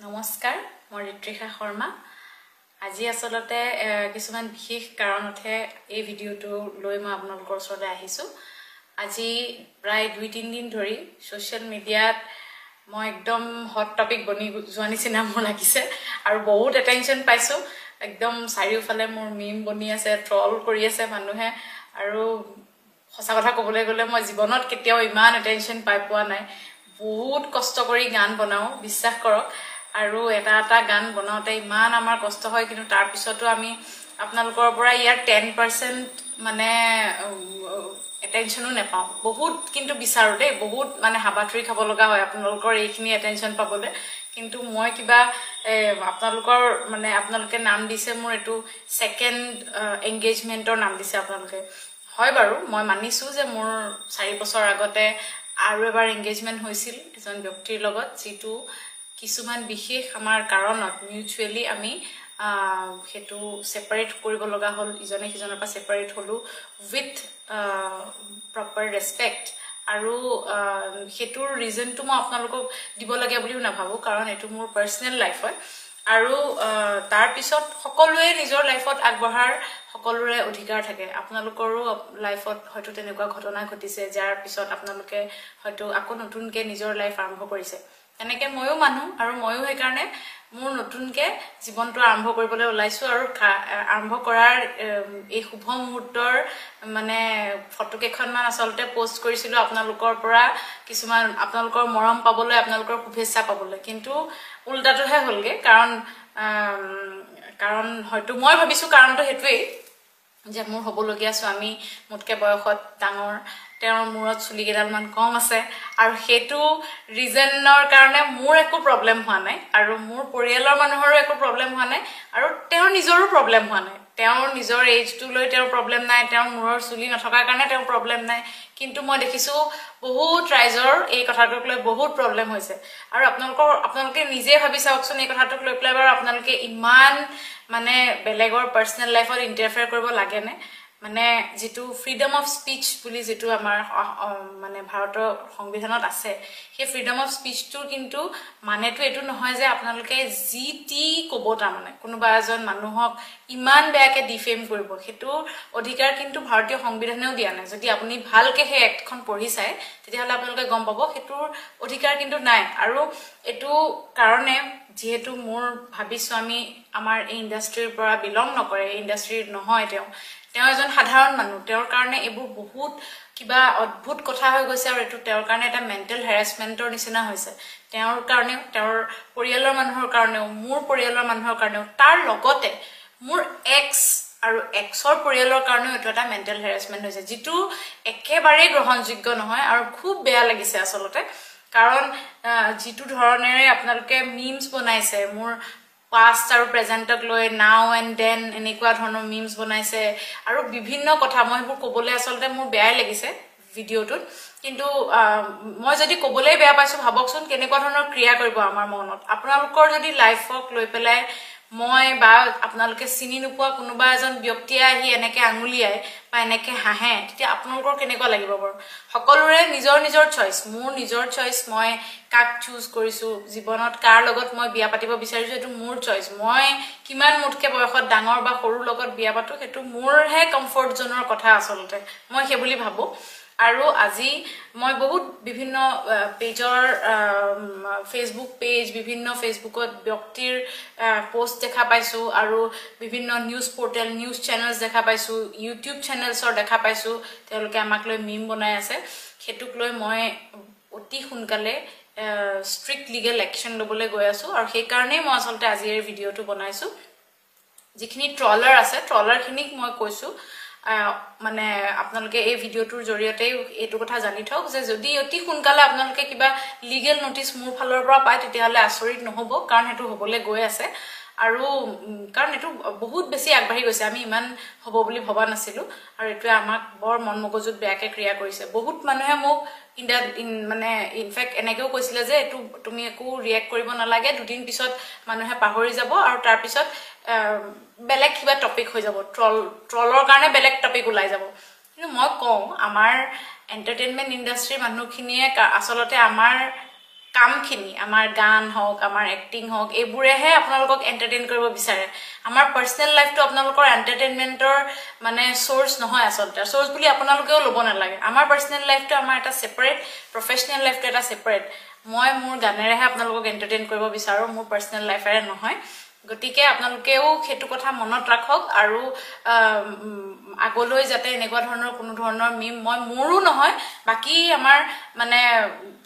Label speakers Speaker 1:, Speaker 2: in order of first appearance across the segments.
Speaker 1: নমস্কাৰ মই ঋত্ৰিষা শৰ্মা। আজি আচলতে কিছুমান বিশেষ কাৰণতহে এই ভিডিঅ'টো লৈ মই আপোনালোকৰ ওচৰলৈ আহিছোঁ। আজি প্ৰায় দুই তিনিদিন ধৰি ছ'চিয়েল মিডিয়াত মই একদম হট টপিক বনি যোৱা নিচিনা মোৰ লাগিছে আৰু বহুত এটেনশ্যন পাইছোঁ। একদম চাৰিওফালে মোৰ মিম বনি আছে ট্ৰল কৰি আছে মানুহে। আৰু সঁচা কথা ক'বলৈ গ'লে মই জীৱনত কেতিয়াও ইমান এটেনশ্যন পাই পোৱা নাই। বহুত কষ্ট কৰি গান বনাওঁ বিশ্বাস কৰক। আৰু এটা এটা গান বনাওঁতে ইমান আমাৰ কষ্ট হয় কিন্তু তাৰপিছতো আমি আপোনালোকৰ পৰা ইয়াৰ টেন পাৰ্চেণ্ট মানে এটেনশ্যনো নাপাওঁ। বহুত কিন্তু বিচাৰোঁ দেই বহুত মানে হাবাথুৰি খাব লগা হয় আপোনালোকৰ এইখিনি এটেনশ্যন পাবলৈ। কিন্তু মই কিবা আপোনালোকৰ মানে আপোনালোকে নাম দিছে মোৰ এইটো ছেকেণ্ড এংগেজমেণ্টৰ নাম দিছে আপোনালোকে। হয় বাৰু মই মানিছোঁ যে মোৰ চাৰি বছৰ আগতে আৰু এবাৰ এংগেজমেণ্ট হৈছিল এজন ব্যক্তিৰ লগত যিটো কিছুমান বিশেষ আমাৰ কাৰণত মিউচুৱেলি আমি সেইটো ছেপাৰেট কৰিব লগা হ'ল ইজনে সিজনৰ পৰা ছেপাৰেট হ'লোঁ উইথ প্ৰপাৰ ৰেচপেক্ট আৰু সেইটোৰ ৰিজনটো মই আপোনালোকক দিব লাগে বুলিও নাভাবোঁ কাৰণ এইটো মোৰ পাৰ্চনেল লাইফ হয়। আৰু তাৰপিছত সকলোৱে নিজৰ লাইফত আগবঢ়াৰ সকলোৰে অধিকাৰ থাকে। আপোনালোকৰো লাইফত হয়তো তেনেকুৱা ঘটনা ঘটিছে যাৰ পিছত আপোনালোকে হয়তো আকৌ নতুনকৈ নিজৰ লাইফ আৰম্ভ কৰিছে। তেনেকৈ ময়ো মানুহ আৰু ময়ো সেইকাৰণে মোৰ নতুনকৈ জীৱনটো আৰম্ভ কৰিবলৈ ওলাইছোঁ আৰু আৰম্ভ কৰাৰ এই শুভ মুহূৰ্তৰ মানে ফটো কেইখনমান আচলতে পষ্ট কৰিছিলোঁ আপোনালোকৰ পৰা কিছুমান আপোনালোকৰ মৰম পাবলৈ আপোনালোকৰ শুভেচ্ছা পাবলৈ। কিন্তু উল্টাটোহে হ'লগৈ কাৰণ কাৰণ হয়তো মই ভাবিছোঁ কাৰণটো সেইটোৱেই যে মোৰ হ'বলগীয়া স্বামী মোতকৈ বয়সত ডাঙৰ তেওঁৰ মূৰত চুলি কেইডালমান কম আছে আৰু সেইটো ৰিজনৰ কাৰণে মোৰ একো প্ৰব্লেম হোৱা নাই আৰু মোৰ পৰিয়ালৰ মানুহৰো একো প্ৰব্লেম হোৱা নাই আৰু তেওঁৰ নিজৰো প্ৰব্লেম হোৱা নাই। তেওঁৰ নিজৰ এইজটো লৈ তেওঁৰ প্ৰব্লেম নাই তেওঁৰ মূৰৰ চুলি নথকাৰ কাৰণে তেওঁৰ প্ৰব্লেম নাই। কিন্তু মই দেখিছোঁ বহুত ৰাইজৰ এই কথাটোক লৈ বহুত প্ৰব্লেম হৈছে। আৰু আপোনালোকৰ আপোনালোকে নিজে ভাবি চাওকচোন এই কথাটোক লৈ পেলাই বাৰু আপোনালোকে ইমান মানে বেলেগৰ পাৰ্চনেল লাইফত ইণ্টাৰফেয়াৰ কৰিব লাগেনে? মানে যিটো ফ্ৰীডম অফ স্পীচ বুলি যিটো আমাৰ মানে ভাৰতৰ সংবিধানত আছে সেই ফ্ৰীডম অফ স্পীচটোৰ কিন্তু মানেটো এইটো নহয় যে আপোনালোকে যি টি ক'ব তাৰমানে কোনোবা এজন মানুহক ইমান বেয়াকৈ ডিফেম কৰিব সেইটো অধিকাৰ কিন্তু ভাৰতীয় সংবিধানেও দিয়া নাই। যদি আপুনি ভালকৈ সেই এক্টখন পঢ়ি চায় তেতিয়াহ'লে আপোনালোকে গম পাব সেইটোৰ অধিকাৰ কিন্তু নাই। আৰু এইটো কাৰণে যিহেতু মোৰ ভাবিছোঁ আমি আমাৰ এই ইণ্ডাষ্ট্ৰিৰ পৰা বিলং নকৰে এই ইণ্ডাষ্ট্ৰীৰ নহয় তেওঁ। তেওঁ এজন সাধাৰণ মানুহ। তেওঁৰ কাৰণে এইবোৰ বহুত কিবা অদ্ভুত কথা হৈ গৈছে আৰু এইটো তেওঁৰ কাৰণে এটা মেণ্টেল হেৰাচমেণ্টৰ নিচিনা হৈছে। তেওঁৰ কাৰণেও তেওঁৰ পৰিয়ালৰ মানুহৰ কাৰণেও মোৰ পৰিয়ালৰ মানুহৰ কাৰণেও তাৰ লগতে মোৰ এক্স আৰু এক্সৰ পৰিয়ালৰ কাৰণেও এইটো এটা মেণ্টেল হেৰাচমেণ্ট হৈছে যিটো একেবাৰেই গ্ৰহণযোগ্য নহয় আৰু খুব বেয়া লাগিছে আচলতে। কাৰণ যিটো ধৰণেৰে আপোনালোকে মিমছ বনাইছে মোৰ পাষ্ট আৰু প্ৰেজেণ্টক লৈ নাও এণ্ড দেন এনেকুৱা ধৰণৰ মিমছ বনাইছে আৰু বিভিন্ন কথা মই সেইবোৰ ক'বলৈ আচলতে মোৰ বেয়াই লাগিছে ভিডিঅ'টোত কিন্তু মই যদি ক'বলৈ বেয়া পাইছোঁ ভাবকচোন কেনেকুৱা ধৰণৰ ক্ৰিয়া কৰিব আমাৰ মনত। আপোনালোকৰ যদি লাইফক লৈ পেলাই মই বা আপোনালোকে চিনি নোপোৱা কোনোবা এজন ব্যক্তিয়ে আহি এনেকে আঙুলিয়াই বা এনেকে হাঁহে তেতিয়া আপোনালোকৰ কেনেকুৱা লাগিব বাৰু? সকলোৰে নিজৰ নিজৰ চইচ মোৰ নিজৰ চইচ মই কাক চুজ কৰিছোঁ জীৱনত কাৰ লগত মই বিয়া পাতিব বিচাৰিছোঁ সেইটো মোৰ চইচ মই কিমান মোতকৈ বয়সত ডাঙৰ বা সৰুৰ লগত বিয়া পাতোঁ সেইটো মোৰহে কমফৰ্ট জ'নৰ কথা আচলতে। মই সেই বুলি ভাবোঁ। আৰু আজি মই বহুত বিভিন্ন পেজৰ ফেচবুক পেজ বিভিন্ন ফেচবুকত ব্যক্তিৰ পষ্ট দেখা পাইছোঁ আৰু বিভিন্ন নিউজ পৰ্টেল নিউজ চেনেলছ দেখা পাইছোঁ ইউটিউব চেনেলছৰ দেখা পাইছোঁ। তেওঁলোকে আমাক লৈ মিম বনাই আছে। সেইটোক লৈ মই অতি সোনকালে ষ্ট্ৰিক্ট লিগেল একশ্যন ল'বলৈ গৈ আছোঁ আৰু সেইকাৰণেই মই আচলতে আজি এই ভিডিঅ'টো বনাইছোঁ। যিখিনি ট্ৰলাৰ আছে ট্ৰলাৰখিনিক মই কৈছোঁ মানে আপোনালোকে এই ভিডিঅ'টোৰ জৰিয়তে এইটো কথা জানি থওক যে যদি অতি সোনকালে আপোনালোকে কিবা লিগেল নটিচ মোৰ ফালৰ পৰা পায় তেতিয়াহ'লে আচৰিত নহ'ব কাৰণ সেইটো হ'বলৈ গৈ আছে। আৰু কাৰণ এইটো বহুত বেছি আগবাঢ়ি গৈছে আমি ইমান হ'ব বুলি ভবা নাছিলোঁ। আৰু এইটোৱে আমাক বৰ মন মগজুত বেয়াকৈ ক্ৰিয়া কৰিছে। বহুত মানুহে মোক ইণ্ডা মানে ইনফেক্ট এনেকৈও কৈছিলে যে এইটো তুমি একো ৰিয়েক্ট কৰিব নালাগে দুদিন পিছত মানুহে পাহৰি যাব আৰু তাৰপিছত বেলেগ কিবা টপিক হৈ যাব। ট্ৰল ট্ৰলৰ কাৰণে বেলেগ টপিক ওলাই যাব। কিন্তু মই কওঁ আমাৰ এণ্টাৰটেইনমেণ্ট ইণ্ডাষ্ট্ৰীৰ মানুহখিনিয়ে আচলতে আমাৰ কামখিনি আমাৰ গান হওক আমাৰ এক্টিং হওক এইবোৰেহে আপোনালোকক এণ্টাৰটেইন কৰিব বিচাৰে। আমাৰ পাৰ্চনেল লাইফটো আপোনালোকৰ এণ্টাৰটেইনমেণ্টৰ মানে চ'ৰ্চ নহয় আচলতে। চ'ৰ্চ বুলি আপোনালোকেও ল'ব নালাগে। আমাৰ পাৰ্চনেল লাইফটো আমাৰ এটা ছেপাৰেট প্ৰফেচনেল লাইফটো এটা ছেপাৰেট মই মোৰ গানেৰেহে আপোনালোকক এণ্টাৰটেইন কৰিব বিচাৰোঁ মোৰ পাৰ্চনেল লাইফেৰে নহয়। গতিকে আপোনালোকেও সেইটো কথা মনত ৰাখক আৰু আগলৈ যাতে এনেকুৱা ধৰণৰ কোনো ধৰণৰ মিম মই মোৰো নহয় বাকী আমাৰ মানে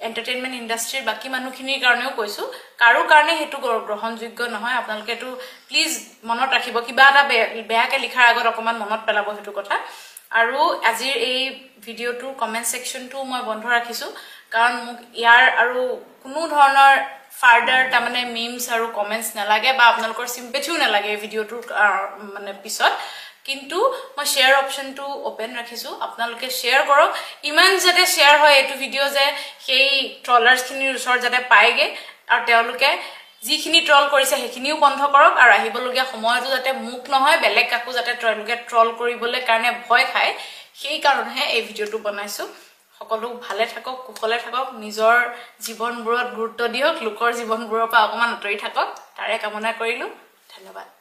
Speaker 1: এণ্টাৰটেইনমেণ্ট ইণ্ডাষ্ট্ৰীৰ বাকী মানুহখিনিৰ কাৰণেও কৈছোঁ। কাৰো কাৰণে সেইটো গ্ৰহণযোগ্য নহয় আপোনালোকে এইটো প্লিজ মনত ৰাখিব কিবা এটা বেয়াকৈ লিখাৰ আগত অকণমান মনত পেলাব সেইটো কথা। আৰু আজিৰ এই ভিডিঅ'টোৰ কমেণ্ট ছেকশ্যনটোও মই বন্ধ ৰাখিছোঁ। কাৰণ মোক ইয়াৰ আৰু কোনো ধৰণৰ ফাৰ্ডাৰ তাৰমানে মিমছ আৰু কমেণ্টছ নালাগে বা আপোনালোকৰ চিম্পেথিও নালাগে এই ভিডিঅ'টোৰ মানে পিছত। কিন্তু মই শ্বেয়াৰ অপশ্যনটো অ'পেন ৰাখিছোঁ। আপোনালোকে শ্বেয়াৰ কৰক। ইমান যাতে শ্বেয়াৰ হয় এইটো ভিডিঅ' যে সেই ট্ৰলাৰ্ছখিনিৰ ওচৰত যাতে পায়গৈ আৰু তেওঁলোকে যিখিনি ট্ৰল কৰিছে সেইখিনিও বন্ধ কৰক আৰু আহিবলগীয়া সময়তো যাতে মোক নহয় বেলেগ কাকো যাতে তেওঁলোকে ট্ৰল কৰিবলৈ কাৰণে ভয় খায় সেইকাৰণেহে এই ভিডিঅ'টো বনাইছোঁ। সকলো ভালে থাকক কুশলে থাকক নিজৰ জীৱনবোৰত গুৰুত্ব দিয়ক লোকৰ জীৱনবোৰৰ পৰা অকণমান আঁতৰি থাকক। তাৰে কামনা কৰিলোঁ। ধন্যবাদ।